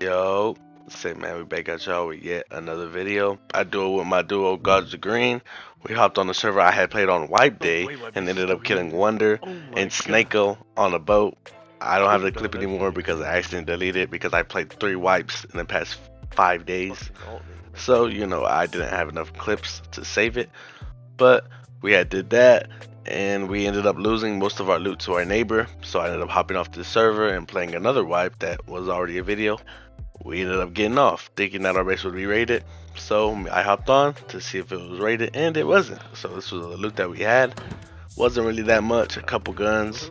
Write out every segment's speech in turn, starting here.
Yo, say man, we back at y'all with yet another video. I do it with my duo Godz of Green. We hopped on the server I had played on Wipe Day and ended up killing Wonder and Snakeo on a boat. I don't have the clip anymore because I accidentally deleted it because I played three wipes in the past five days. So, you know, I didn't have enough clips to save it. But we had did that and we ended up losing most of our loot to our neighbor. So I ended up hopping off the server and playing another wipe that was already a video. We ended up getting off, thinking that our base would be raided. So I hopped on to see if it was raided, and it wasn't. So this was the loot that we had. Wasn't really that much. A couple guns,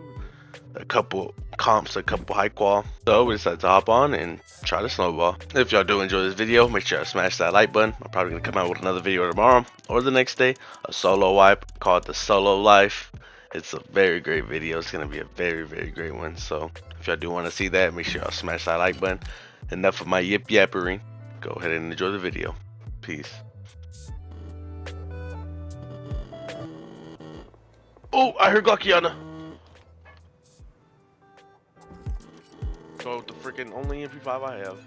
a couple comps, a couple high qual. So we decided to hop on and try to snowball. If y'all do enjoy this video, make sure to smash that like button. I'm probably gonna come out with another video tomorrow or the next day. A solo wipe called the Solo Life. It's a very great video. It's gonna be a very, very great one. So if y'all do want to see that, make sure y'all smash that like button. Enough of my yip yappering. Go ahead and enjoy the video. Peace. Oh, I heard Glockiana. Go with the freaking only MP5 I have.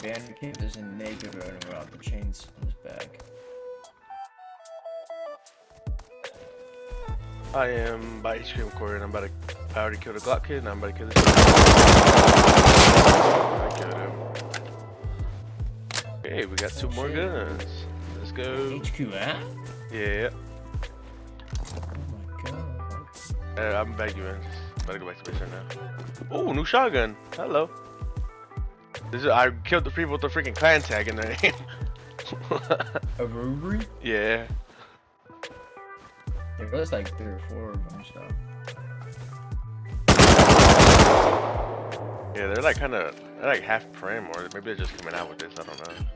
Bandicam is a naked running around the chains on his back. I am by Cream Court and I'm about to I already killed a Glock kid and I'm about to kill this I killed him. Okay, we got two more guns. Let's go. HQ at? Yeah. Oh my god. Uh, I'm back you in. Better go back to base right now. Oh, new shotgun. Hello. This is, I killed the people with the freaking clan tag in their name. A Rubri? yeah. There was like three or four of them, so. Yeah, they're like kind of, they're like half prim, or maybe they're just coming out with this. I don't know.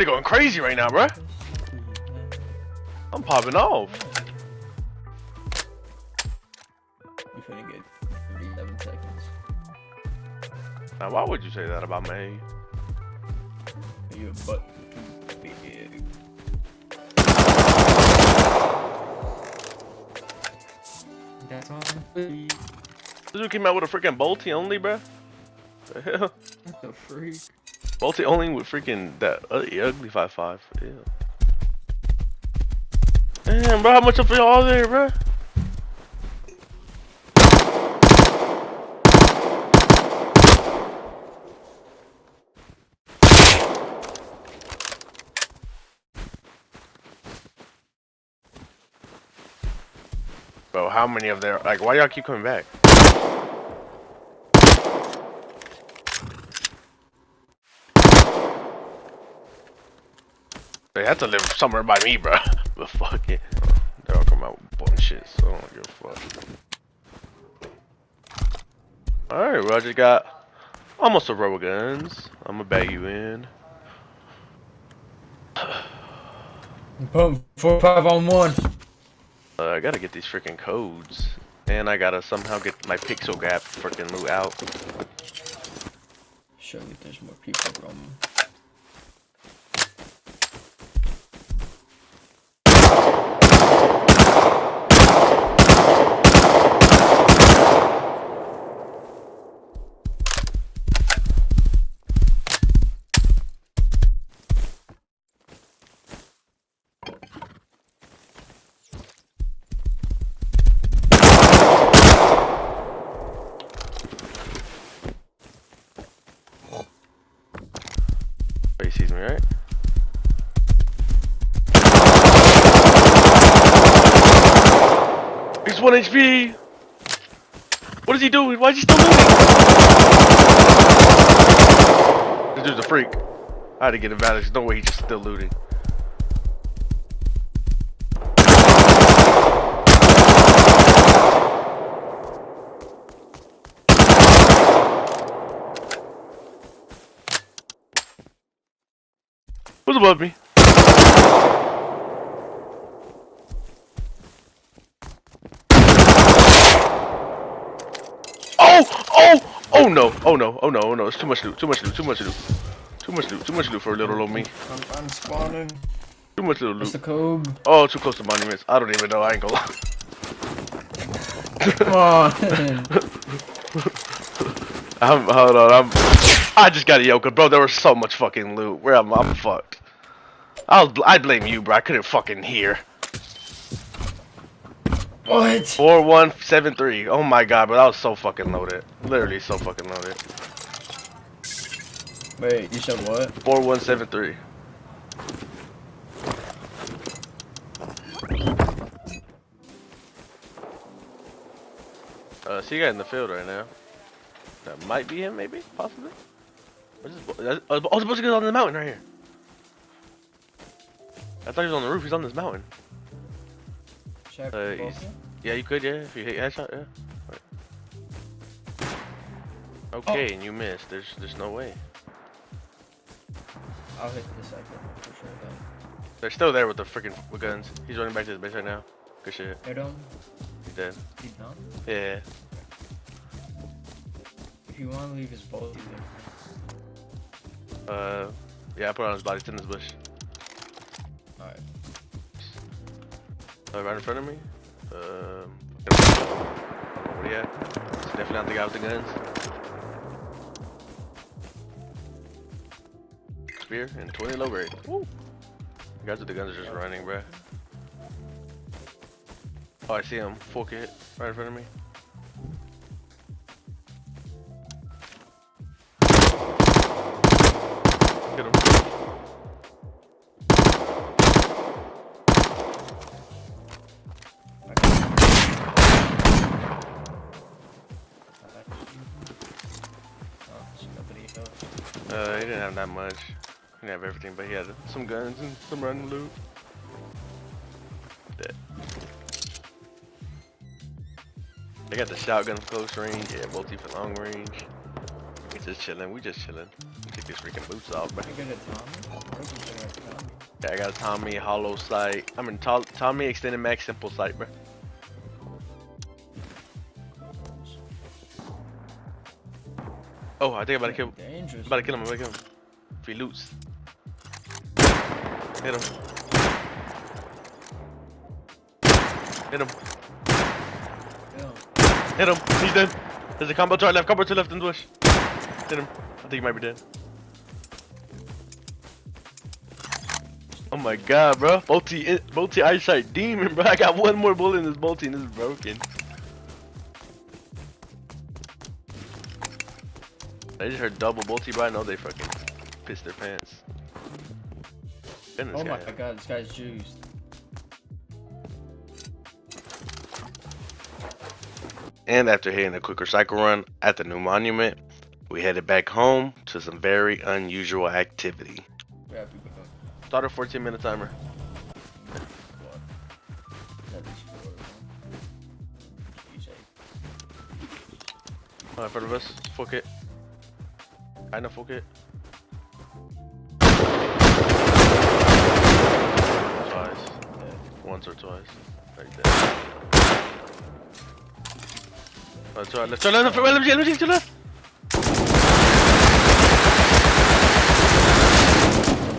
Really going crazy right now, bro. I'm popping off. You finna get 37 seconds. Now, why would you say that about me? You a butt. Big. That's all. This dude came out with a freaking bolty only, bro. The hell? What the freak? Bolty only with freaking that ugly five five. Ew. Damn, bro, how much of y'all there, bro? Bro, how many of there? Like, why y'all keep coming back? They have to live somewhere by me, bro. But fuck it. They all come out with bullshit, so I don't give a fuck. Alright, well, I just got almost a row of guns. I'm gonna bag you in. Boom, four, five on one. Uh, I gotta get these freaking codes. And I gotta somehow get my pixel gap freaking loot out. Surely there's more people roaming. Right? He's 1 HP! What is he doing? Why is he still moving? This dude's a freak. I had to get advantage. There's no way he's just still looting. Above me? Oh! Oh! Oh no! Oh no! Oh no! Oh no! It's too much loot! Too much loot! Too much loot! Too much loot! Too much loot for a little old me! I'm, I'm spawning. Too much little What's the loot! code? Oh, too close to monuments! I don't even know. I ain't gonna lie. Come on. I'm hold on. I'm. I just got a yoga, bro. There was so much fucking loot. Where I'm, I'm fucked. I'll. I blame you, bro. I couldn't fucking hear. what? Four one seven three. Oh my god, but that was so fucking loaded. Literally so fucking loaded. Wait, you said what? Four one seven three. Uh, see you guy in the field right now. That might be him, maybe, possibly. Where's this bo- that- Oh, the supposed to go on the mountain right here. I thought he was on the roof. He's on this mountain. Check Uh, both he's- of you? Yeah, you could, yeah. If you hit headshot, yeah. Right. Okay, and you missed. There's, there's no way. I'll hit the second for sure then. They're still there with the freaking with guns. He's running back to the base right now. Good shit. Hit him. He's dead. He's done. Yeah. If you want to leave his there. Uh, yeah, I put it on his body. It's in this bush. Alright. Uh, right in front of me. Um, do you have? It's definitely not the guy with the guns. Spear and 20 low grade. Woo! The guys with the guns are just running, bruh. Oh, I see him. Full kit right in front of me. Didn't that much. He didn't have everything, but he had some guns and some random loot. Dead. They got the shotgun close range, yeah, multi for long range. We just chilling, we just chilling. Take these freaking boots off, bro. I get a Tommy? Where did you get a Tommy? Yeah, I got a Tommy hollow sight. I mean, to Tommy extended max simple sight, bro. Oh, I think I'm about to kill. Dangerous. I'm about to kill him. I'm about to kill him. He loots. Hit him. Hit him. Yeah. Hit him. He's dead. There's a combo to our left. Combo to left and bush. Hit him. I think he might be dead. Oh my god, bro. Multi multi eyesight demon, bro. I got one more bullet in this multi and this is broken. I just heard double multi, bro. I know they fucking pissed their pants. Oh my god, this guy's juiced. And after hitting a quick recycle run at the new monument, we headed back home to some very unusual activity. We have to go. Start a 14 minute timer. What? That is four. Jeez, Oh, in front of us. Once or twice. Right there. Uh, to our left, to our left, LMG, LMG, to the left.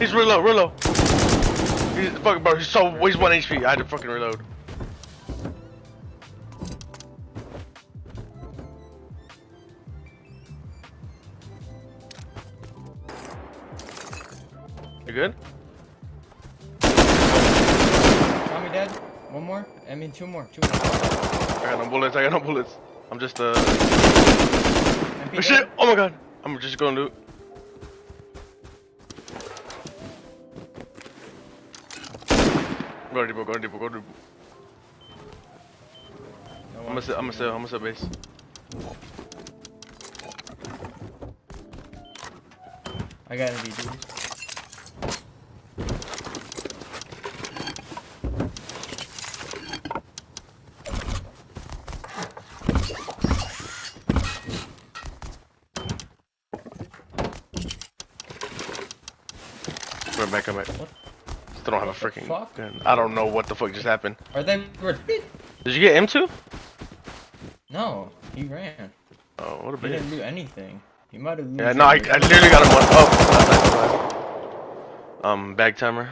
He's real low, real low. He's fucking bro. He's so he's one HP. I had to fucking reload. Mean, two more. Two more. I got no bullets. I got no bullets. I'm just uh. MP Oh shit! Oh my god! I'm just to loot. Go to depot. Go to depot. Go to depot. No I'm gonna sit. I'm gonna sit. I'm gonna sit base. I got NVD. Come back. Come back. What? Still don't have a What the freaking gun. I don't know what the fuck just happened. Are they? Were, Did you get M2? no, he ran. Oh, what a He bitch. didn't do anything. He might have. Yeah, no, I, I literally got him one. Oh, um, bag timer.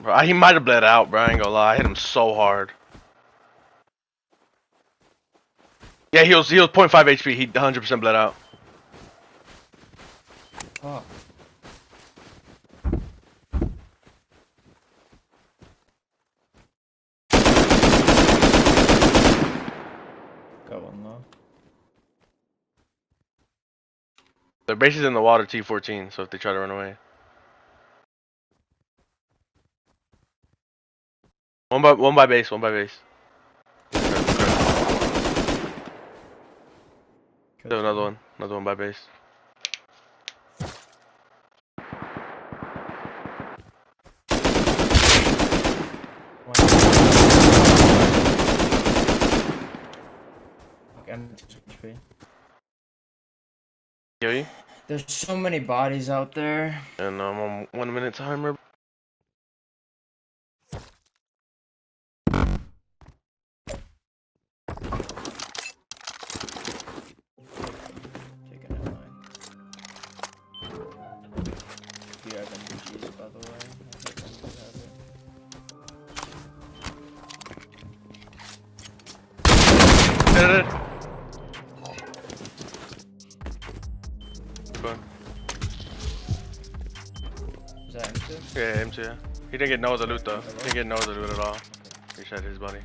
Bro, he might have bled out, bro. I ain't gonna lie. I hit him so hard. Yeah, he was he was 0.5 HP. He 100% bled out. Fuck. Got one low. Their base is in the water T14, so if they try to run away. One by one by base, one by base. There's another one, another one by base. Okay, I'm HP. Kill you? There's so many bodies out there. And I'm on one minute timer. No other loot though. He didn't get no other loot at all. He shot his body.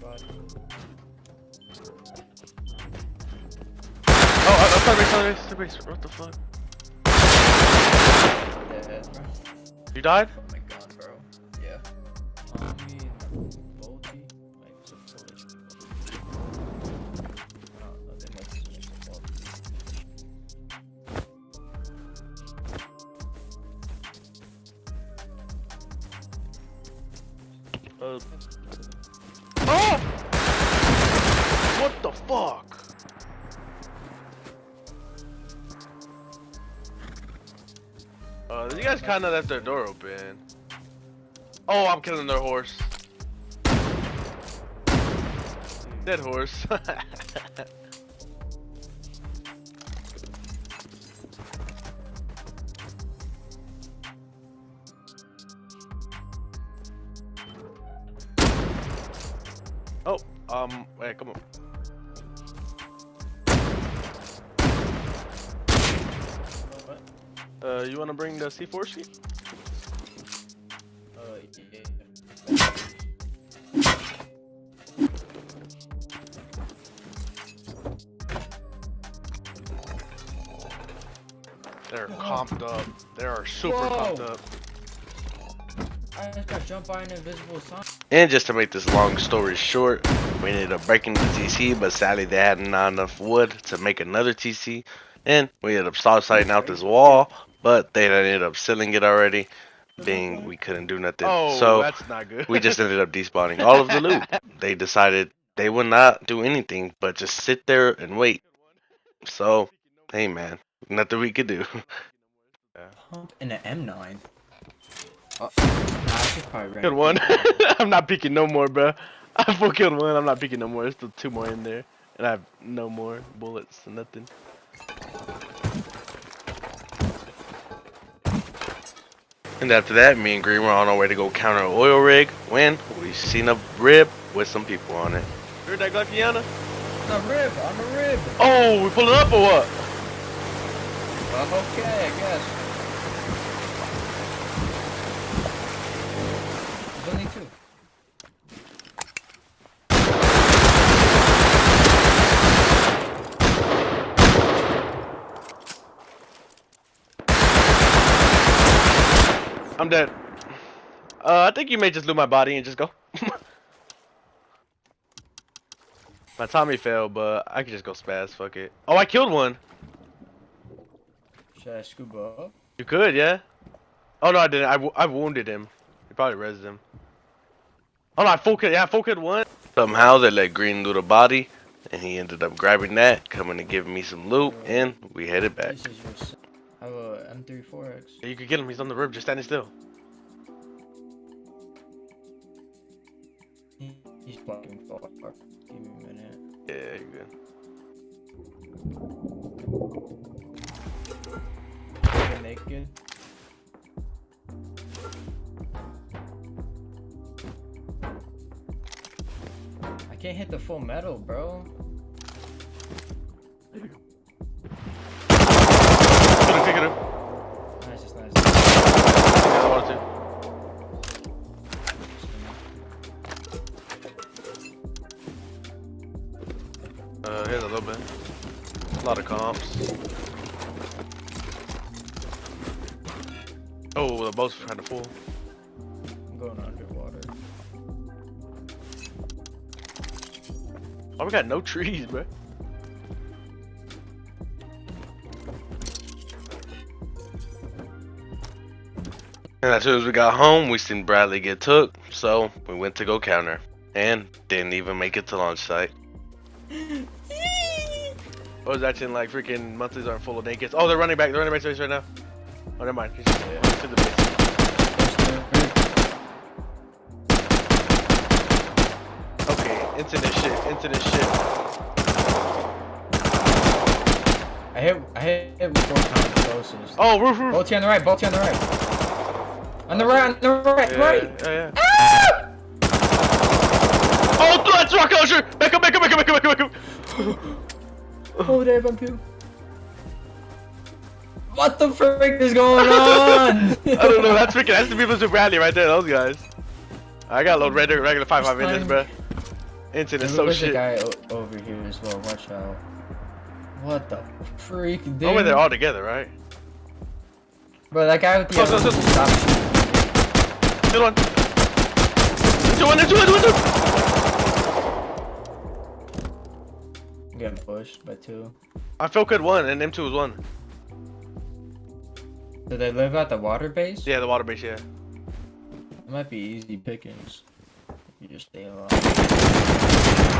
Body. Oh, uh, sorry. What the fuck? You died? You guys kind of left their door open. Oh, I'm killing their horse. Dead horse. wanna bring the C4 sheet? Uh, yeah. They're comped up. They are super Whoa. comped up. I just got jumped by an invisible sign. And just to make this long story short, we ended up breaking the TC, but sadly they had not enough wood to make another TC. And we ended up start sighting out this wall, but they ended up sealing it already, being we couldn't do nothing. Oh, so that's not good. we just ended up despawning all of the loot. They decided they would not do anything but just sit there and wait. So, hey man, nothing we could do. Pump in an M9. Oh, nah, I should probably rank Killed one. I'm not picking no more, bro. I full killed one. I'm not picking no more. There's still two more in there, and I have no more bullets and nothing. And after that, me and Green were on our way to go counter an oil rig when we seen a rib with some people on it. Heard that Glockiana? On the rib, on a rib. Oh, we pulling up or what? Okay, I guess. There's only two. I'm dead. Uh, I think you may just loot my body and just go. my Tommy failed, but I could just go spaz. Fuck it. Oh, I killed one. Should I scuba up? You could, yeah. Oh no, I didn't. I, I wounded him. He probably rezzed him. Oh no, I full killed. Yeah, I full killed one. Somehow they let Green loot a body, and he ended up grabbing that, coming and giving me some loot, and we headed back. This is your. s- I have a M34X. Yeah, you could get him. He's on the roof, just standing still. He's fucking far. Give me a minute. Yeah, you good. Naked. I can't hit the full metal, bro. A lot of comps. Oh, the boat's trying to full. I'm going underwater. Oh, we got no trees, bro. And as soon as we got home, we seen Bradley get took, so we went to go counter, and didn't even make it to launch site. Oh, I was acting like freaking monthlies aren't full of nakeds. Oh, they're running back. They're running back to base right now. Oh, never mind. He's to the base. Okay, into this shit. Into this shit. I hit, I hit it four times closest. Oh, roof, roof. Here on the right, here on the right. On the right, on the right, yeah, right. Yeah, yeah. Ah! Oh, let's rock Usher! Back up, back up, back up, back up, back up, back up. Oh, there, bump you. What the frick is going on? I don't know. That's freaking. That's the people who Bradley right there. Those guys. I got load regular, regular five five minutes, bro. Into this There's so a guy over here as well. Watch out. What the freak, dude? Oh, wait, they're all together, right? Bro, that guy with the Close, other close, close. stop. Good one. Two one, two one, two one, getting pushed by two. I felt good one, and M2 was one. Do they live at the water base? Yeah, the water base, yeah. It might be easy pickings. You just stay alive.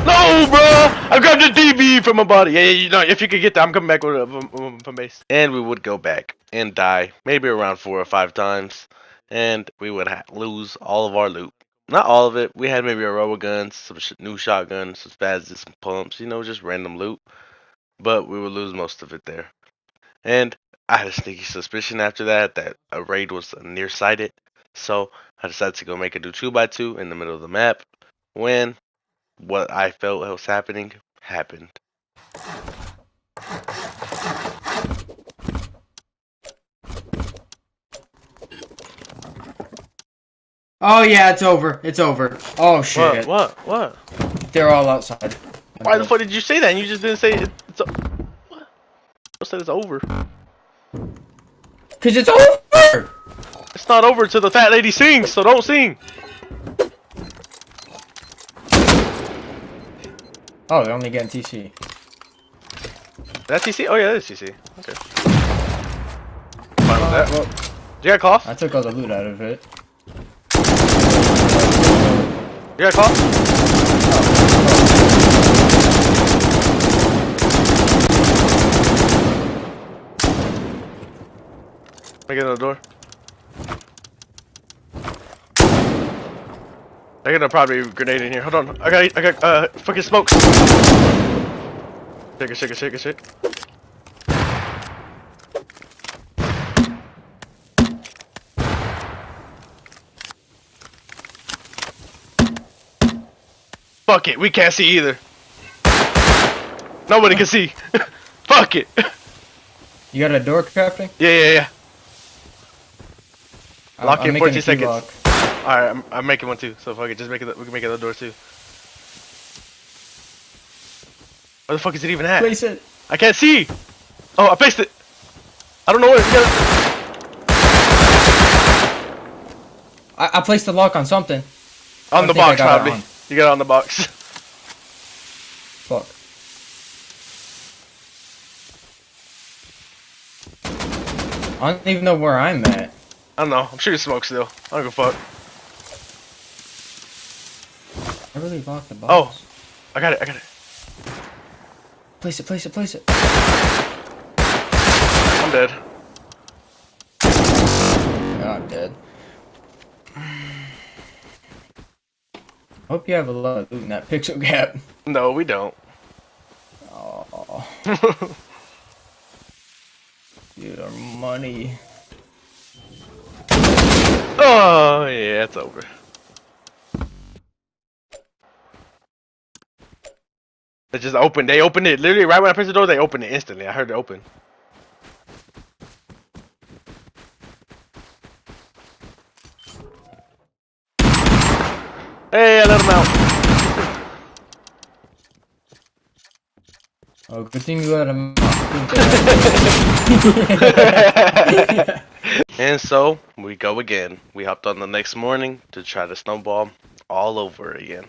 No, bro! I grabbed a DB from my body. Yeah, yeah, you know, if you could get that, I'm coming back with a, from, from, from base. And we would go back and die, maybe around four or five times, and we would ha- lose all of our loot. Not all of it. We had maybe a of guns, some sh- new shotguns, some spazzes, some pumps, you know, just random loot. But we would lose most of it there. And I had a sneaky suspicion after that that a raid was nearsighted. So I decided to go make a do 2x2 in the middle of the map when what I felt was happening happened. Oh yeah, it's over. It's over. Oh shit. What? What? What? They're all outside. Why the fuck did you say that? And you just didn't say it, it's. What? I said it's over. Cause it's over. It's not over till the fat lady sings, so don't sing. Oh, they're only getting TC. That's TC? Oh yeah, that's TC. Okay. Uh, Fine with that. Well, You got a cough? I took all the loot out of it. You got a call? I get another door. They're gonna probably grenade in here. Hold on. I got I got uh fucking smoke. Shake it, shake it, shake it, shake it. Fuck it, we can't see either. Nobody can see. Fuck it. You got a door crafting? Yeah, yeah, yeah. I'm- Lock I'm in making 14 seconds. Alright, I'm, I'm making one too. So fuck it, just make it. We can make another door too. Where the fuck is it even at? Place it. I can't see. Oh, I placed it. I don't know where. Gotta- I, I placed the lock on something. On the box, probably. You got it on the box. Fuck. I don't even know where I'm at. I don't know. I'm shooting smoke still. I don't give a fuck. I really locked the box. Oh. I got it. I got it. Place it, place it, place it. I'm dead. Hope you have a lot of loot in that pixel gap. No, we don't. Oh, dude, our money. oh yeah, it's over. It just opened. They opened it literally right when I pressed the door. They opened it instantly. I heard it open. Hey, I let him out. Oh, good thing you let him. And so we go again. We hopped on the next morning to try to snowball all over again.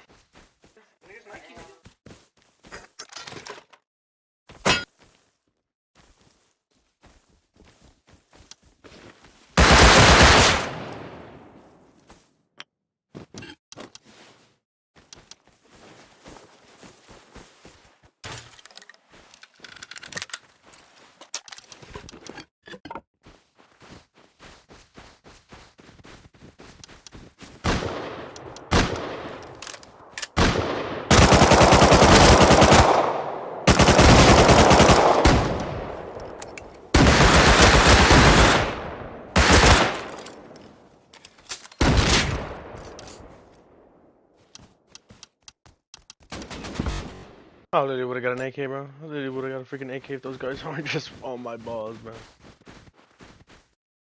Oh, I literally would have got an AK, bro. I literally would have got a freaking AK if those guys weren't just on my balls, bro.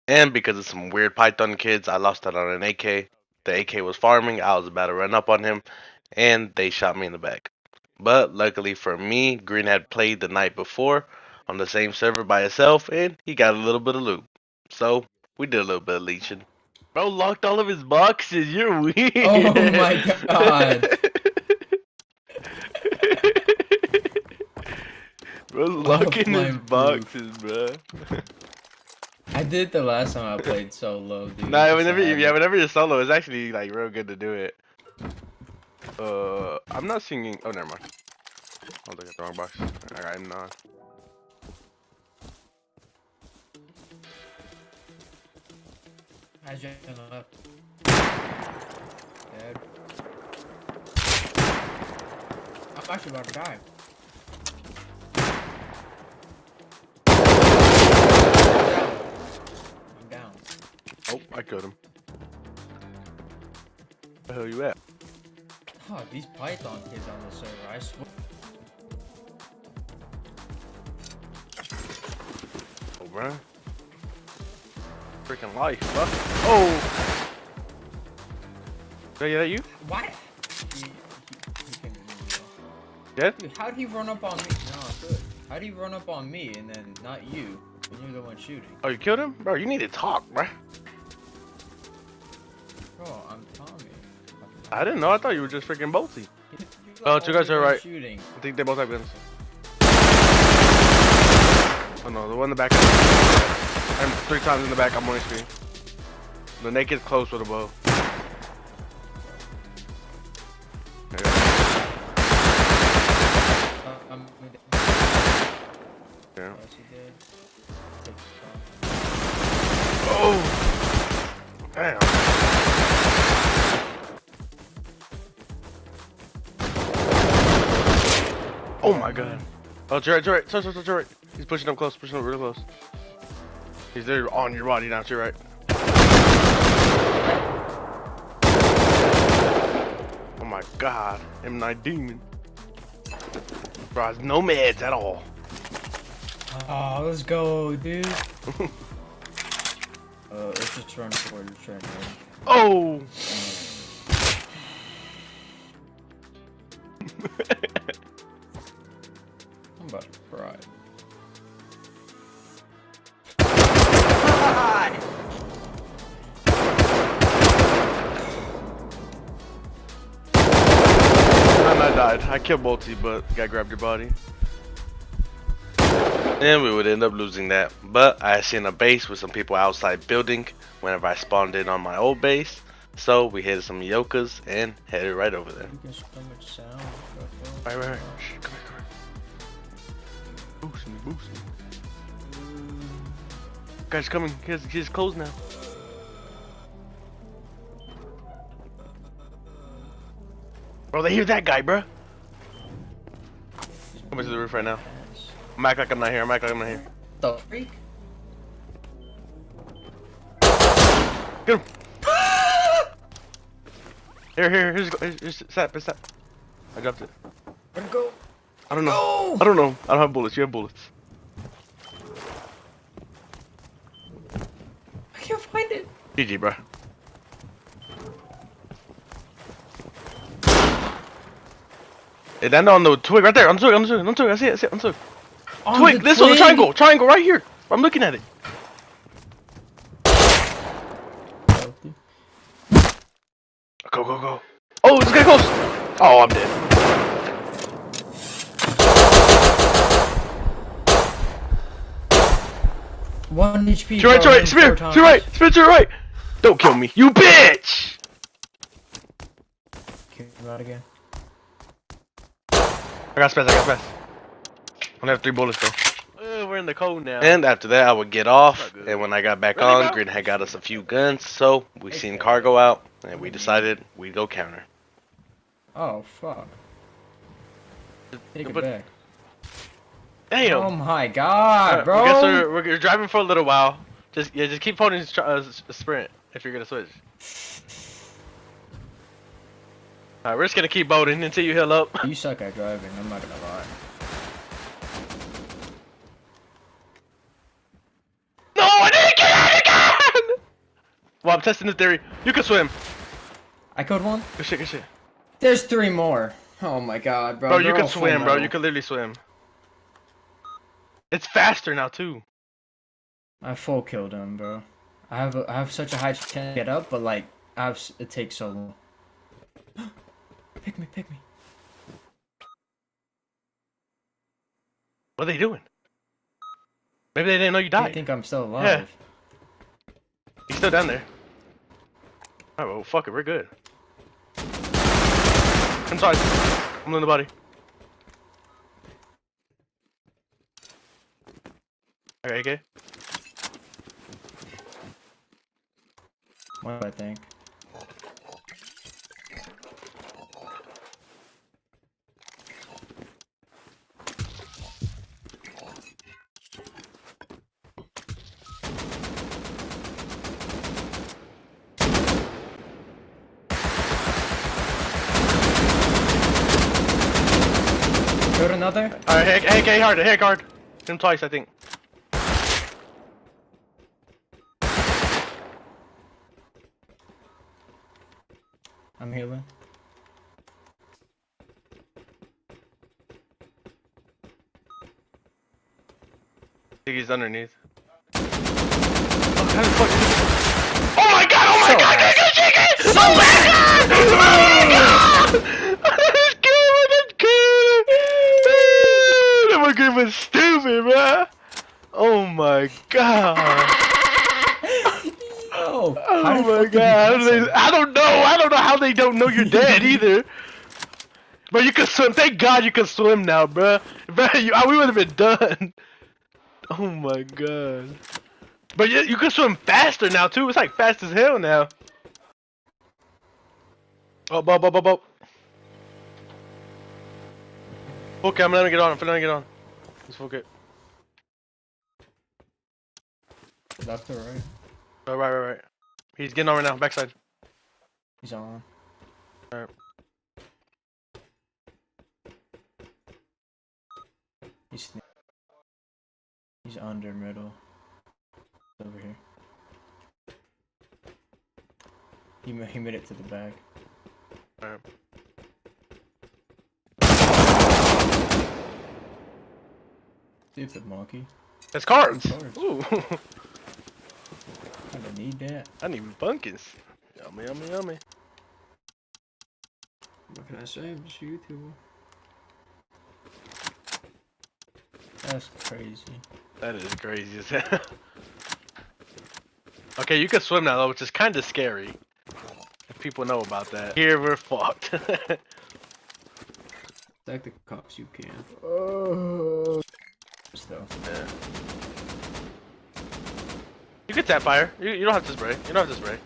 And because of some weird Python kids, I lost out on an AK. The AK was farming. I was about to run up on him, and they shot me in the back. But luckily for me, Green had played the night before on the same server by himself, and he got a little bit of loot. So we did a little bit of leeching. Bro locked all of his boxes. You're weird. Oh my God. bro, locking my his boxes, bro. I did the last time I played solo, dude. Nah, Just whenever you, yeah, whenever you're solo, it's actually like real good to do it. Uh, I'm not singing. Oh, never mind. I look at the wrong box. Alright, I'm not. How's your left? Dead. I'm actually about to die. Oh, him. Where the hell you at? Oh, these Python kids on the server, I swear. Oh, bro. Freaking life, bro. Oh! Is that you? Why? He, he, he Dead? Dude, how'd he run up on me? No, good. How'd he run up on me and then not you when you're the one shooting? Oh, you killed him? Bro, you need to talk. Bro, I didn't know. I thought you were just freaking bolty. You- you Oh, the two guys are right. Shooting. I think they both have guns. Oh no, the one in the back. I'm three times in the back. I'm on screen. The naked's close with a bow. Oh, Jared, Jared, sorry, sorry, sorry, Jared. He's pushing up close, pushing up real close. He's there on your body now, to your right. Oh my god. M9 Demon. Bro, has no meds at all. Oh, let's go, dude. uh, let's just run forward and try and run. Oh! I'm about to cry. And I died. I killed Bolty, but the guy grabbed your body. And we would end up losing that. But I seen a base with some people outside building whenever I spawned in on my old base. So we hit some yokas and headed right over there. You can so much sound. Right, right, right. Shh, come here, come here. Boost me, boost me. Guy's coming. He's, he's closed now. Bro, they hear that guy, bro. Coming to the roof right now. I'm acting like I'm not here. I'm acting like I'm not here. The freak? Get him. here, here, here's, here's, here's sap, here's sap. I dropped it. Where'd it go? I don't know. No! I don't know. I don't have bullets. You have bullets. I can't find it. GG, bro. Hey, land on the twig right there. On the twig, on the twig, on the twig. I see it, I see it, on the twig. On twig, the this one, the triangle, triangle right here. I'm looking at it. Go, go, go. Oh, this guy close. Oh, I'm dead. One HP. To your right, to your right, spear, to your right, spear to your right. Don't kill me, you bitch. Kill him out again. I got space, I got space. I only have three bullets though. Uh, we're in the cold now. And after that, I would get off. And when I got back Really, on, bro? Green had got us a few guns. So we seen cargo out, and we decided we'd go counter. Oh fuck. Take it But- back. Damn. Oh my god, Alright, bro. I guess we're, we're, driving for a little while. Just yeah, just keep holding uh, sprint if you're gonna switch. Alright, we're just gonna keep boating until you heal up. You suck at driving. I'm not gonna lie. No, I didn't get out again! Well, I'm testing the theory. You can swim. I code one. Good shit, good shit. There's three more. Oh my god, bro. Bro, you They're can swim, bro. You can literally swim. It's faster now too. I full killed him, bro. I have a, I have such a high chance to get up, but like I have it takes so long. pick me, pick me. What are they doing? Maybe they didn't know you died. I think I'm still alive. Yeah. He's still down there. Alright, well, fuck it. We're good. I'm sorry. I'm in the body. Okay, okay. What do I think? Killed another? Alright, hey, hey, hey, hard, hey, hard. Him twice, I think. I'm healing. I think he's underneath. Oh, how the fuck did he- Oh my god, oh my So god, ass. nigga, chicken! Oh my god! Oh my god! This game is good! That one game was stupid, bro! Oh my god! Oh, Oh my god, they, I don't know, I don't know how they don't know you're dead either. Bro, you can swim, thank god you can swim now, bro. You, we would have been done. Oh my god. But you, you can swim faster now too. It's like fast as hell now. Oh, bo, bo, bo, bo. Okay, I'm letting him get on. I'm letting him get on. Let's fuck it. Left or right? Oh, right, right, right. He's getting on right now. Backside. He's on. Alright. He's he's under middle. Over here. He he made it to the back. Alright. Stupid monkey. It's cards. Cards. Ooh. I need that. I need bunkins. Yummy, yummy, yummy. What can I say? I'm just YouTuber. That's crazy. That is crazy as hell. okay, you can swim now though, which is kind of scary. If people know about that. Here we're fucked. Stack the cops you can. Oh. Stuff. yeah. You can tap fire. You, you don't have to spray. You don't have to spray.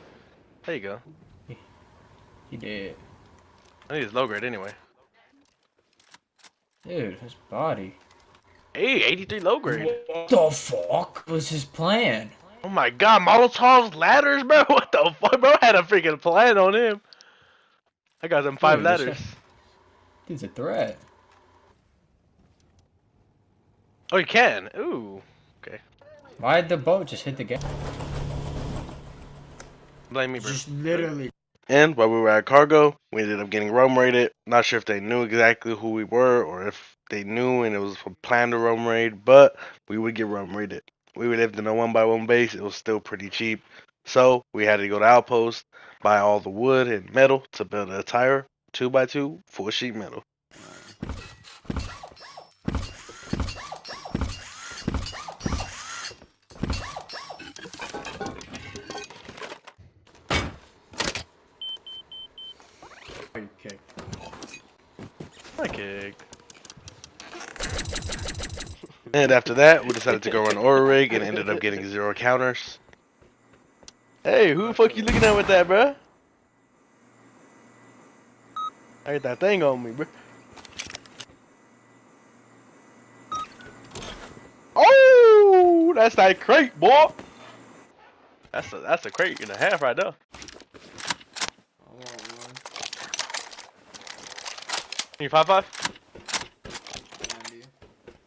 There you go. He did. I think it's low grade anyway. Dude, his body. Hey, 83 low grade. What the fuck was his plan? Oh my god, Molotov's ladders, bro. What the fuck, bro? I had a freaking plan on him. I got them five Dude, ladders. Dude's a threat. Oh, you can. Ooh. Why'd the boat just hit the gas? Blame me, bro. Just literally. And while we were at cargo, we ended up getting roam raided. Not sure if they knew exactly who we were or if they knew and it was a plan to roam raid, but we would get roam raided. We lived in a one by one base. It was still pretty cheap. So we had to go to Outpost, buy all the wood and metal to build a tire, two by two, full sheet metal. Okay. I kicked. And after that, we decided to go run Oil Rig and ended up getting zero counters. Hey, who the fuck you looking at with that, bro? I got that thing on me, bro. Oh, that's that crate, boy. That's a that's a crate and a half right there. Can you five five?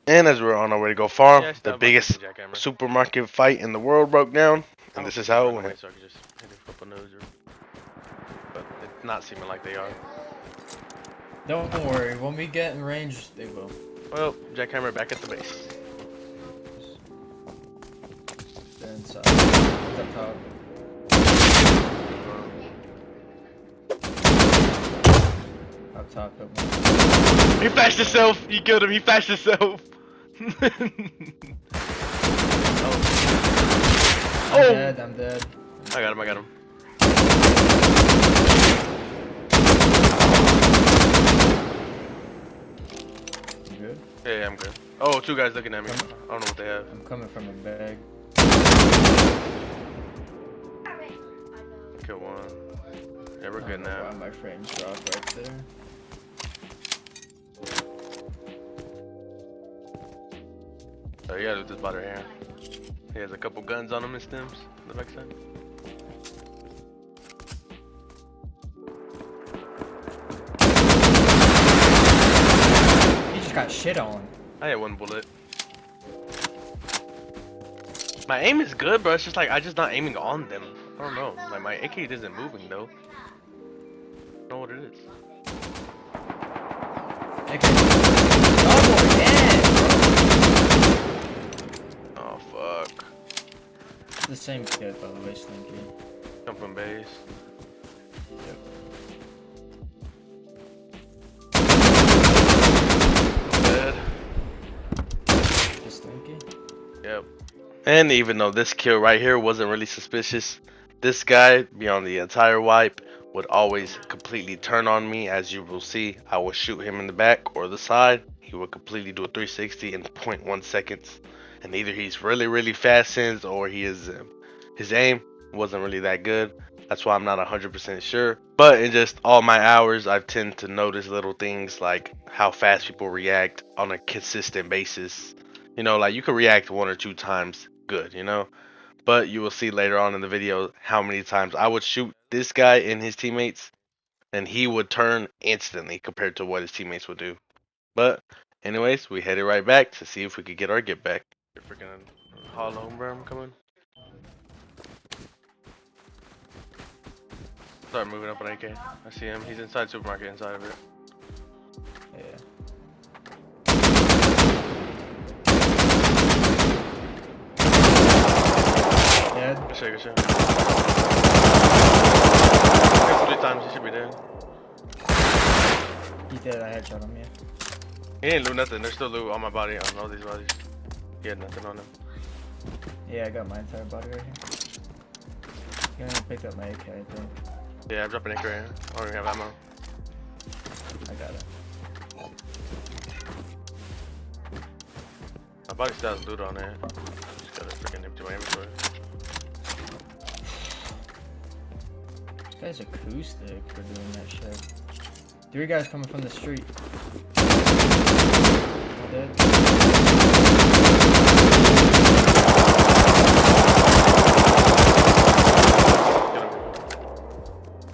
And as we are on our way to go farm, Yeah, the biggest jackhammer. supermarket fight in the world broke down, and this is how it went. So I could just hit a couple nose or, but it's not seeming like they are. Don't worry, when we get in range, they will. Well, jackhammer back at the base. They're inside. Up top. Up top, up one. He flashed himself. You killed him. He flashed himself. Oh. I'm Oh. dead, I'm dead. I got him. I got him. You good? Yeah, yeah, I'm good. Oh, two guys looking at me. I don't know what they have. I'm coming from a bag. Kill one. Yeah, we're I good don't know now. My frames drop right there? Oh, you gotta do this butter here. He has a couple guns on him and stems the backside. He just got shit on. I had one bullet. My aim is good, bro. It's just like I just not aiming on them. I don't know. Like my AK isn't moving though. I don't know what it is. Okay. Oh the same kid, by the way, Slinky. Come from base. Dead. Just Slinky? Yep. And even though this kill right here wasn't really suspicious, this guy, beyond the entire wipe, would always completely turn on me. As you will see, I would shoot him in the back or the side. He would completely do a 360 in 0.1 seconds. And either he's really really fast since or he is his aim wasn't really that good. That's why I'm not 100% sure. But in just all my hours, I tend to notice little things like how fast people react on a consistent basis. You know, like you can react one or two times good, you know? But you will see later on in the video how many times I would shoot this guy and his teammates and he would turn instantly compared to what his teammates would do. But anyways, we headed right back to see if we could get our get back. Freaking hollow berm coming. Start moving up on AK. I see him. He's inside supermarket, inside of it. Yeah. Dead. Good shot, good shot. Hit Three times, he should be dead. He did. I headshot him. Yeah. He ain't loot nothing. There's still loot on my body, on all these bodies. He had nothing on him. Yeah, I got my entire body right here. He only picked up my AK, I think. Yeah, I'm dropping AK right here. I don't even have ammo. I got it. My body still has loot on there. Just gotta freaking empty my inventory. This guy's acoustic for doing that shit. Three guys coming from the street. Dead.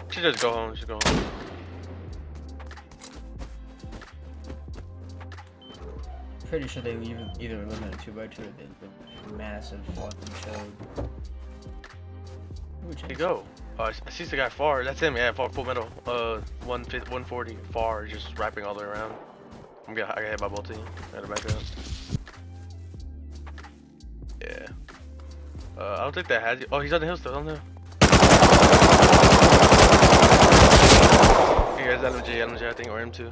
Get him. Should just go home. Should go home. Pretty sure they either, either live 2x2 or they in massive fucking chode. Which Where'd he go? Oh, I see the guy far. That's him. Yeah, far, full middle. Uh, 150 140 far, just wrapping all the way around. I'm gonna. I got hit by both teams. Gotta back up. Yeah. Uh, I don't think that has you. Oh, he's on the hill still. On the hill. He has LMG, LMG, I think, or M2.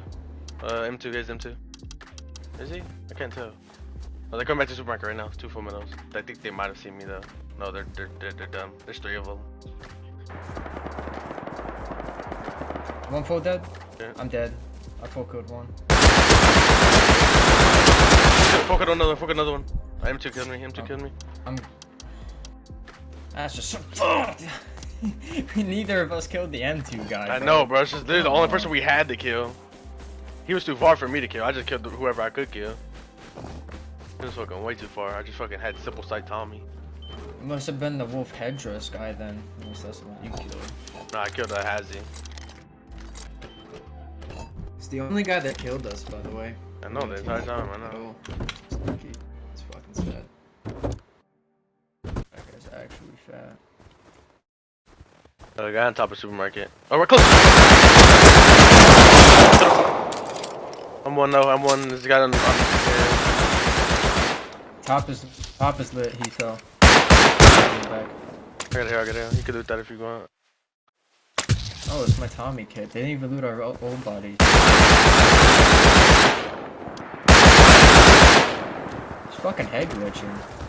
Uh, M2 is M2. Is he? I can't tell. Oh, they're coming back to the supermarket right now. Two full middles. I think they might have seen me though. No, they're they're they're, they're dumb. There's three of them. One full dead? Yeah. I'm dead. I full killed one. Fuck another. Fuck another one. Uh, M2 killed me. M2 Oh. killed me. I'm. That's just so fucked. Neither of us killed the M2 guy. I bro. know, bro. It's just they're the only person we had to kill. He was too far for me to kill. I just killed whoever I could kill. He was fucking way too far. I just fucking had simple sight Tommy. It must have been the wolf headdress guy then. Unless that's the one you killed. Nah, I killed a Hazy. It's the only guy that killed us, by the way. I know the entire time. I know. It's lucky. It's fucking sad. That guy's actually fat. Uh, guy on top of supermarket. Oh, we're close. I'm one though. I'm one. This guy on. on yeah. Top is top is lit. He fell. The. I got here. I got here. You could do that if you want. Oh, it's my Tommy kit. They didn't even loot our old bodies. It's fucking head glitching.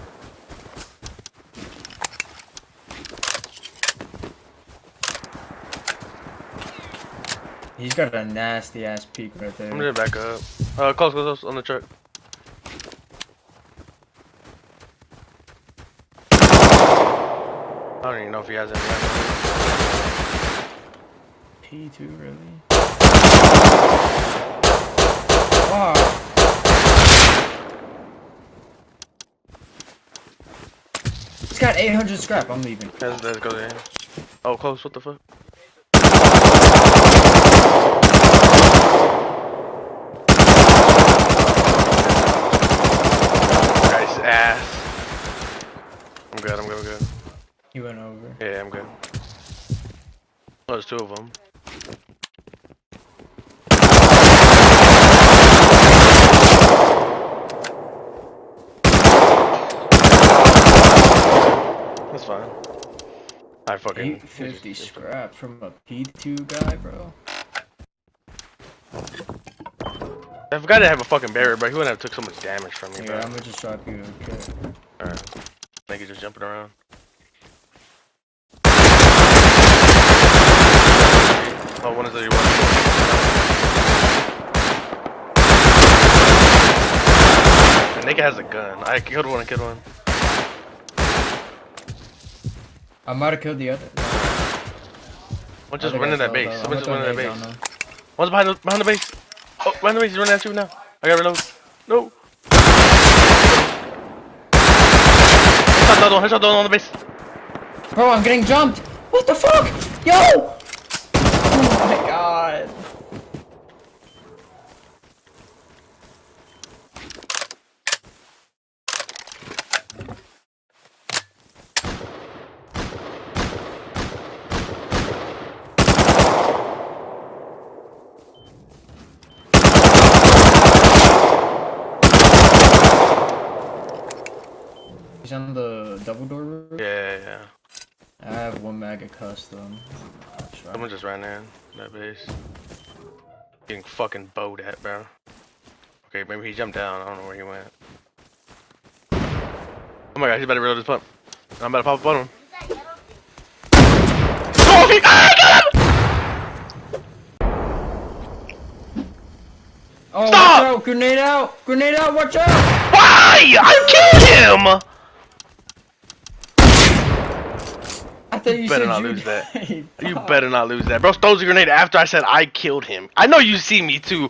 He's got a nasty ass peak right there. I'm gonna back up. Uh, close, close, close on the truck. I don't even know if he has any. P2, really? Wow. He's got 800 scrap. I'm leaving. Let's go there. Oh, close. What the fuck? Nice ass. I'm good. I'm good. I'm good. He went over. Yeah, I'm good. Oh, there's two of them. That's fine. I fucking. 850 scrap from a P2 guy, bro. I forgot to have a fucking barrier, but he wouldn't have took so much damage from me, Yeah, bro. I'm gonna just drop you kit. Alright. Nigga just jumping around. Oh, one is the one. Can guy has a gun. I killed one. I killed one. I might have killed the other. One just in that base. Someone just in that base. One's behind the, behind the base. Oh, behind the base. He's running at you now. I got reload. No. Headshot the other one. Headshot the other one on the base. Bro, I'm getting jumped. What the fuck? Yo! My god. He's on the double door roof? Yeah, yeah. I have one mag of custom. Someone just ran in that base. Getting fucking bowed at, bro. Okay, maybe he jumped down. I don't know where he went. Oh my god, he's about to reload his pump. I'm about to pop up on him. Oh, he, ah, I got him! Oh, Stop! watch out! Grenade out! Grenade out! Watch out! Why? I killed him! I thought you, better said not you lose that. died. You better not lose that. Bro throws a grenade after I said I killed him. I know you see me too,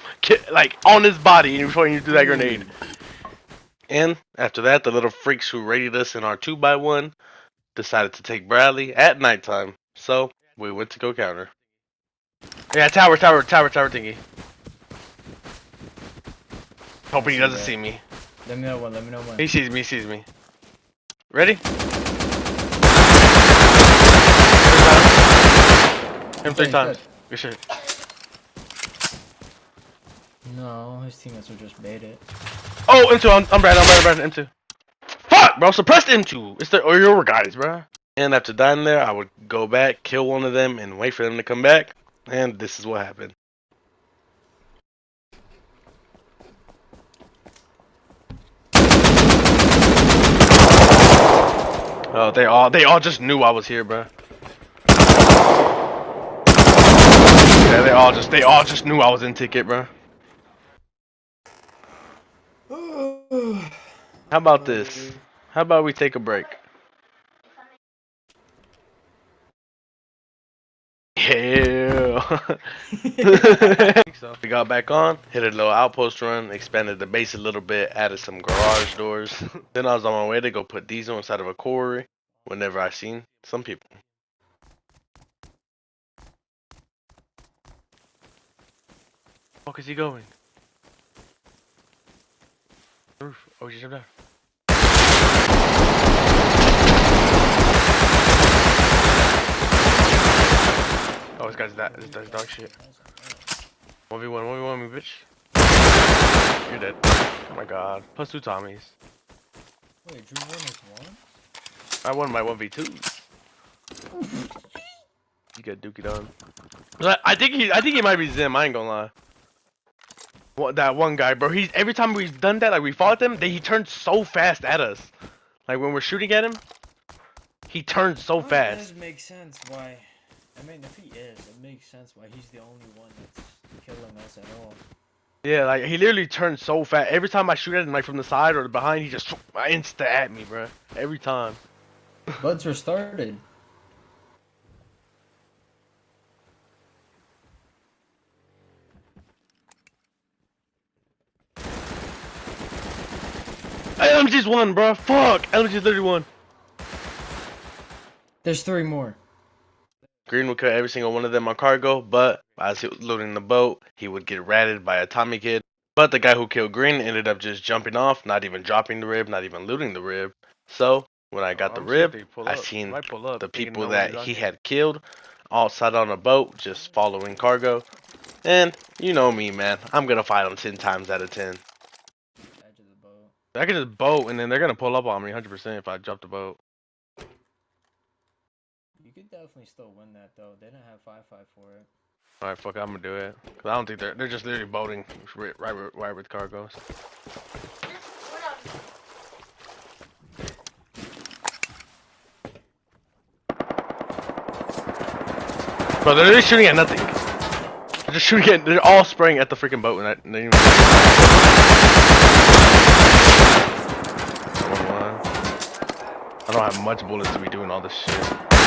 like on his body before you do that grenade. And after that, the little freaks who raided us in our 2x1 decided to take Bradley at nighttime. So we went to go counter. Yeah, tower, tower, tower, tower thingy. Hoping he doesn't see me. Let me know when. Let me know when. He sees me, he sees me. Ready? Him three times. dead. Good shit. No, his teammates will just bait it. Oh, M2, I'm, I'm Brad, I'm Brad, I'm Brad, M2. Fuck, bro, suppressed M2. It's the, oh, or your guys, bro. And after dying there, I would go back, kill one of them, and wait for them to come back. And this is what happened. Oh, they all, they all just knew I was here, bro. Yeah, they all just, they all just knew I was in ticket, bro. How about this? How about we take a break? Yeah. We got back on, hit a little outpost run, expanded the base a little bit, added some garage doors. then I was on my way to go put diesel inside of a quarry whenever I seen some people. Fuck is he going? Roof. Oh, he jumped down. Oh, this guy's that. This guy's dog shit. 1v1, 1v1 me, bitch. You're dead. Oh my god. Plus two Tommies. Wait, Drew one is one? I won my 1v2s. You got Dookie done. But I think he, I think he might be Zim. I ain't gonna lie. What that one guy, bro? He's every time we've done that, like we fought them, they, he turns so fast at us. Like when we're shooting at him, he turns so It fast. does make sense why. I mean, if he is, it makes sense why he's the only one that's killing us at all. Yeah, like he literally turns so fast. Every time I shoot at him, like from the side or behind, he just insta at me, bro. Every time. Buds are LMG's one, bro. Fuck. LMG's literally one. There's three more. Green would kill every single one of them on cargo, but as he was loading the boat, he would get ratted by a Tommy kid. But the guy who killed Green ended up just jumping off, not even dropping the rib, not even looting the rib. So when I got the I'm rib, I seen up, the people nobody's that he had killed all sat on a boat just following cargo. And you know me, man. I'm gonna fight them 10 times out of 10. Edge of the boat. I could just boat and then they're gonna pull up on me 100% if I drop the boat. You could definitely still win that though. They do not have five five for it. Alright, fuck, it, I'm gonna do it. Cause I don't think they're they're just literally boating right right, with- right with cargoes. Bro, they're literally shooting at nothing. They're just shooting at. They're all spraying at the freaking boat, and I. And they even- I don't have much bullets to be doing all this shit.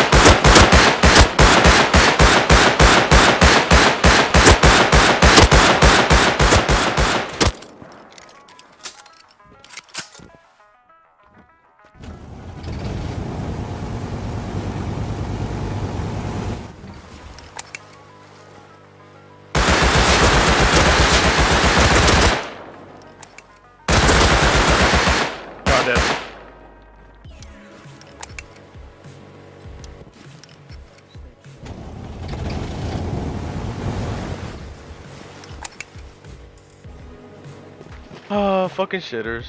Fucking shitters.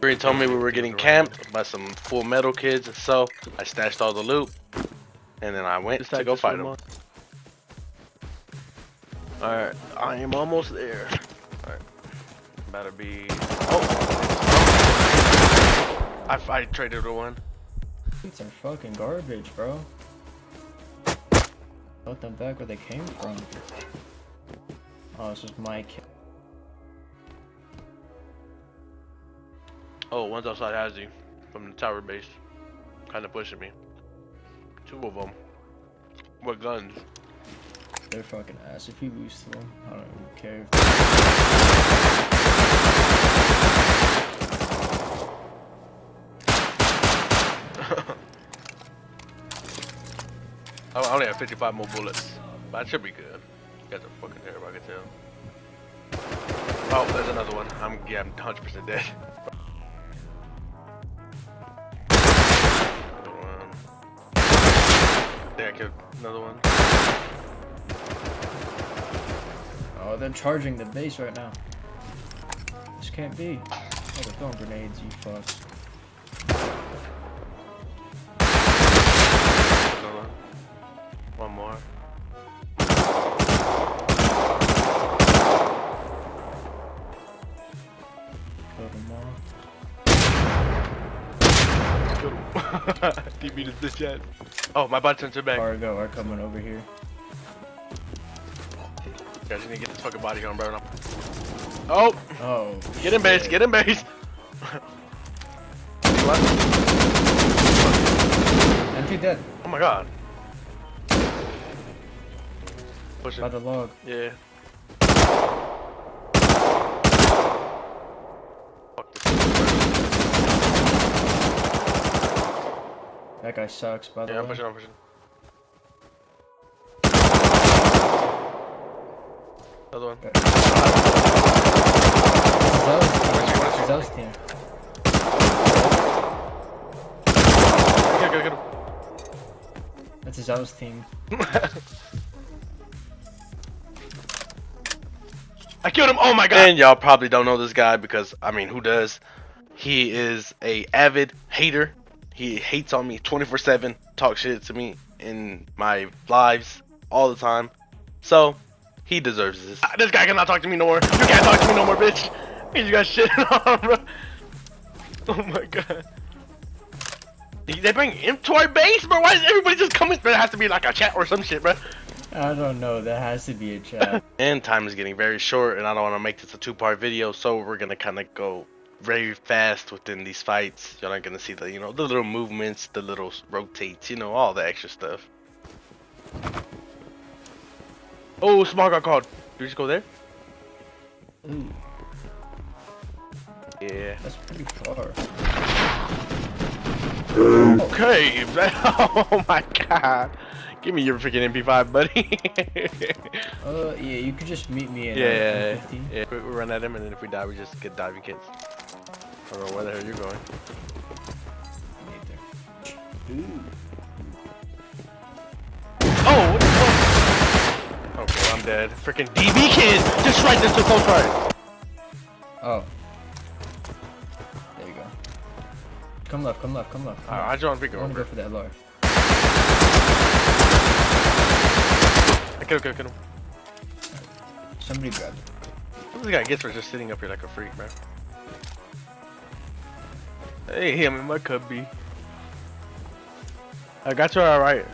Green told me we were getting camped by some full metal kids, so I stashed all the loot, and then I went to go fight them. Alright, I am almost there. Alright. Better be. Oh! I, I traded a one. These are fucking garbage, bro. Put them back where they came from. Oh, this is my kid. Oh, one's outside Hazzy from the tower base. Kind of pushing me. Two of them. With guns. They're fucking ass. If you lose to them, I don't even care. I only have 55 more bullets. But I should be good. Got the fucking air, I can tell. Oh, there's another one. I'm, yeah, I'm 100% dead. Yeah, I killed another one. Oh, they're charging the base right now. This can't be. Oh, they're throwing grenades, you fucks. Him. he beat his bitch. Oh, my turned to back. Cargo are coming over here. Guys, you need to get this fucking body on, bro. Oh, Oh. get in base, get in base. What? Entry dead. Oh my god. Push By the log. Yeah. That guy sucks, by the Yeah, I'm pushing, I'm pushing. Another one. Zel's, Zel's team. Get him, get him, That's his Zel's team. I killed him! Oh my god! And y'all probably don't know this guy because I mean, who does? He is a avid hater. He hates on me 24/7, talk shit to me in my lives all the time. So he deserves this. Ah, This guy cannot talk to me no more. You can't talk to me no more, bitch. You got shit on, bro. Oh my god. They bring him to our base, bro. Why is everybody just coming? There has to be like a chat or some shit, bro. I don't know. That has to be a chat. And time is getting very short, and I don't want to make this a two-part video, so we're gonna kind of go very fast within these fights. Y'all aren't gonna see the, you know, the little movements, the little rotates, you know, all the extra stuff. Oh, small got called. Do we just go there? Ooh, Yeah. that's pretty far. Okay. oh my god. Give me your freaking MP5, buddy. Uh, yeah, you could just meet me at yeah, yeah, uh, yeah. yeah. We, we run at him, and then if we die, we just get diving kits. I don't know where the hell you're going. Ooh. Oh, what the fuck? Okay, I'm dead. Freaking DB kid! Just right into close right. Oh. There you go. Come left, come left, come left. Come Alright, I left. draw freaking I want to over. go for that LR. I kill, kill, kill him. Somebody grab it. What this guy gets for just sitting up here like a freak, man? Hey, I'm in my cubby. I got to our right,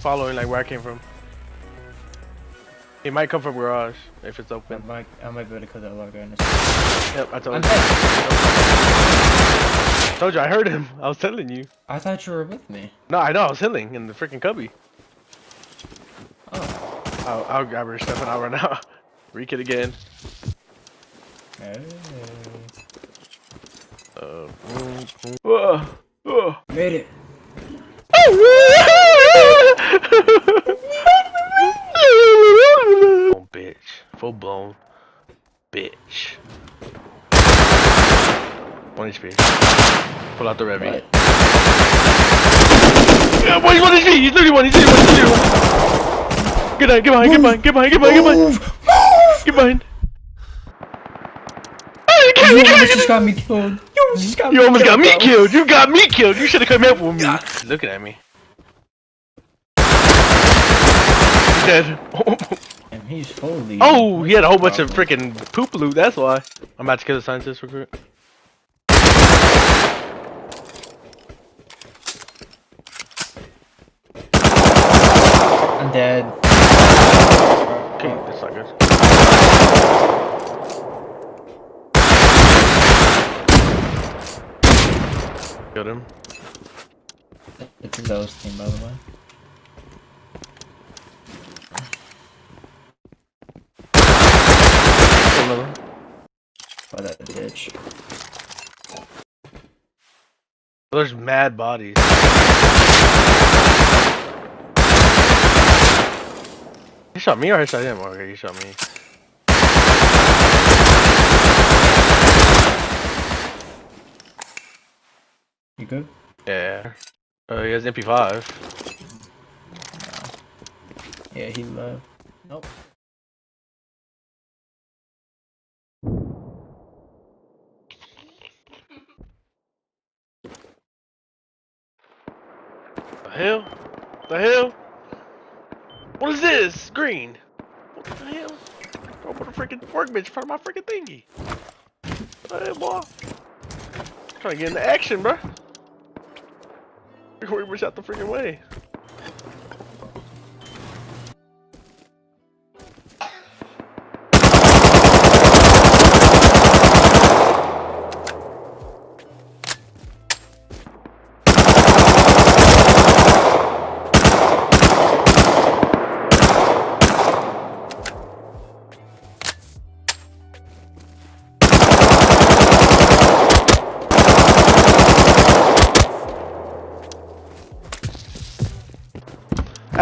following like where I came from. He might come from garage if it's I open. might, I might be able to cut that log in second. Yep, I told I'm you. dead. Told you, I heard him. I was telling you. I thought you were with me. No, I know, I was healing in the freaking cubby. Oh. I'll, I'll grab her stuff and I'll run out. Reek it again. Hey. Uh, mm, mm. Uh, uh. Made it. oh, bitch. Full blown. Bitch. One HP. Pull out the Revy. What? Yeah, boy, he's one HP! He's 31, he's 31, he's 31! Get down, get behind, get behind, get behind, get behind, get behind! Move! Get behind! You almost just got me killed. You almost got You me almost got me bro. killed! You got me killed! You should've come help with me! He's looking at me. He's dead. And he's fully. Oh, he had a whole bunch of freaking poop loot, that's why. I'm about to kill the scientist real quick. I'm dead. Okay, that's not good. Killed him. It's a ghost team, by the way. Another. By that bitch. There's mad bodies. He shot me or he shot him? Okay, he shot me. You good? Yeah. Uh, he has MP5. Yeah, he left. Nope. The hell? The hell? What is this? Green. What the hell? Don't put a freaking workbench in front of my freaking thingy. Hey, boy. Trying to get into action, bruh. Workbench out the freaking way.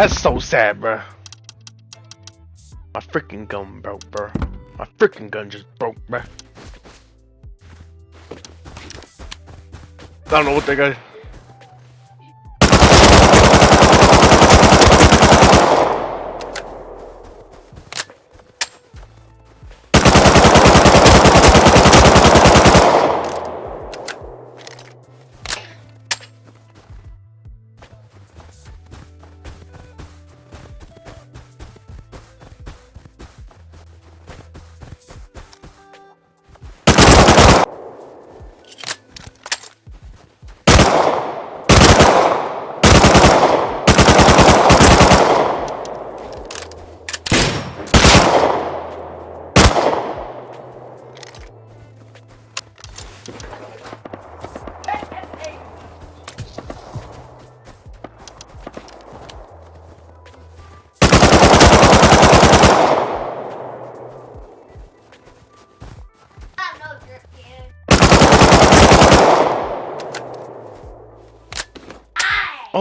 That's so sad, bruh. My freaking gun broke, bruh. My freaking gun just broke, bruh. I don't know what that guy.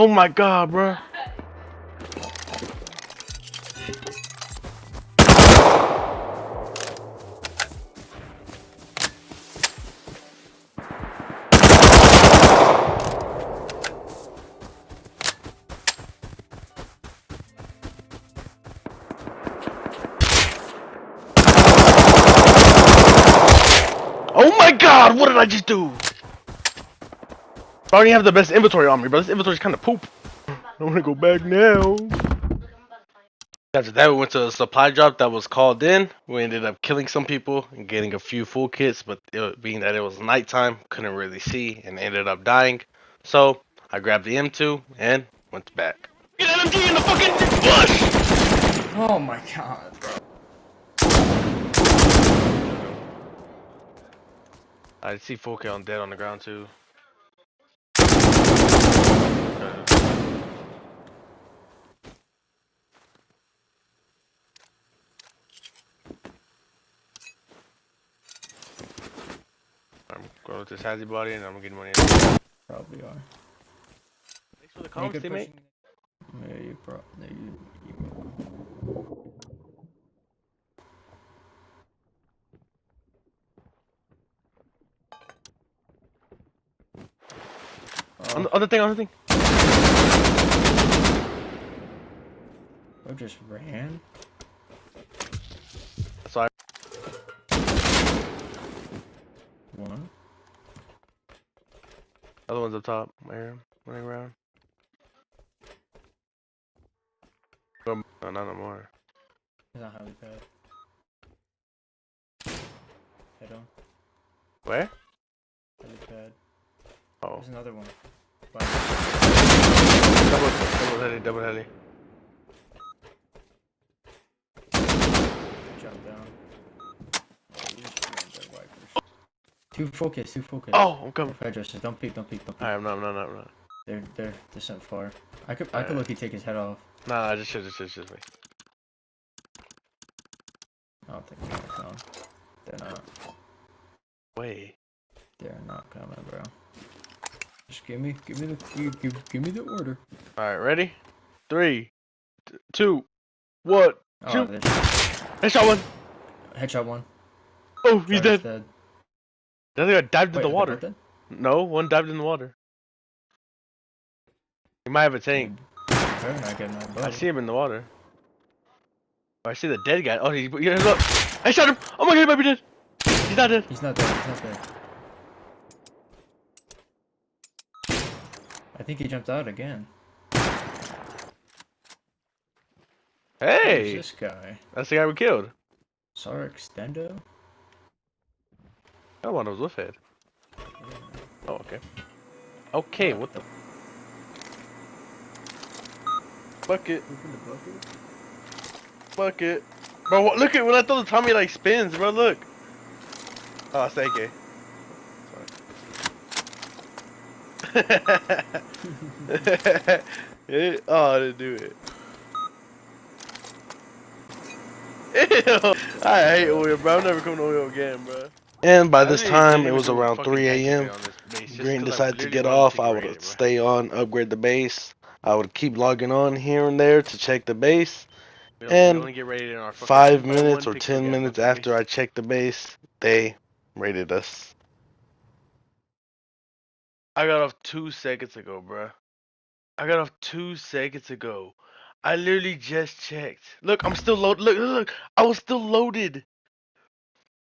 Oh my god, bruh. Oh my god, what did I just do? I already have the best inventory on me, but this inventory's kind of poop. I want to go back now. After that, we went to a supply drop that was called in. We ended up killing some people and getting a few full kits, but it, being that it was nighttime, couldn't really see and ended up dying. So I grabbed the M2 and went back. Get an MG in the fucking bush! Oh my god, bro. I see 4K on dead on the ground too. I'm going with this Hazzy body and I'm getting money. Probably are. Thanks for the Any comments, good teammate. person- Yeah, you pro. Yeah, you, you. On Oh, the other thing, other thing. I just ran. Sorry. One. Other one's up top. I hear him running around. No, not no more. He's not highly bad. Head on. Where? Highly bad. Oh, There's another one. Wow. double, double heady, double heady. Jump down. Oh, these ones are wipers. Two focus, two focus. Oh, I'm coming. Fire justice, don't peek, don't peek, don't peek. Alright, I'm not, I'm not, I'm not. They're they're they're sent far. I could I could look you take his head off. Nah, I just should, just, just, just me. I don't think they're gonna come. They're not. Wait. They're not coming, bro. Just give me give me the give give, give me the order. Alright, ready? Three, two. Oh, Shoot. Headshot one. headshot one. Oh, he's Fire's dead. The other guy dived Wait, in the water. No, one dived in the water. He might have a tank. Hmm. Not I see him in the water. Oh, I see the dead guy. Oh, he, yeah, look. I shot him. Oh my god, he might be dead. He's not dead. He's not dead. He's not dead. I think he jumped out again. Who's Hey, this guy? that's the guy we killed. Sar Extendo? That one was with it. Oh, okay. Okay, what the? Bucket, bucket. Bro, what, look at when I throw the Tommy like spins, bro. Look. Oh, it's AK. Oh, I didn't do it. Ew, I hate oil, bro. I'm never coming to oil again, bro. And by this time, it was around 3 a.m. on this base just Green decided to get off. I would stay on, upgrade the base. I would keep logging on here and there to check the base. We don't- we and only get raided in our fucking Five minutes or ten minutes after I checked the base, they raided us. I got off two seconds ago, bruh. I got off two seconds ago. I literally just checked. Look, I'm still loaded. Look, look, look. I was still loaded.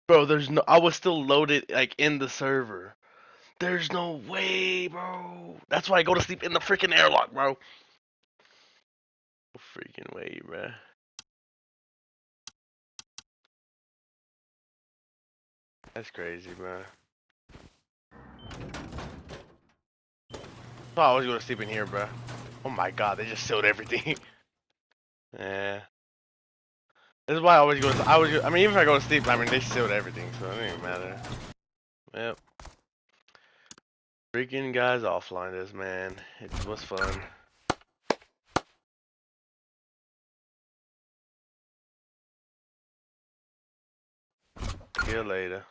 Bro, there's no. I was still loaded, like, in the server. There's no way, bro. That's why I go to sleep in the freaking airlock, bro. Freaking way, bro. That's crazy, bro. I was gonna sleep in here, bro. Oh my god, they just sealed everything. yeah. This is why I always go. To, I was. I mean, even if I go to sleep, I mean they sealed everything, so it doesn't matter. Yep. Freaking guys offline this man. It was fun. See you later.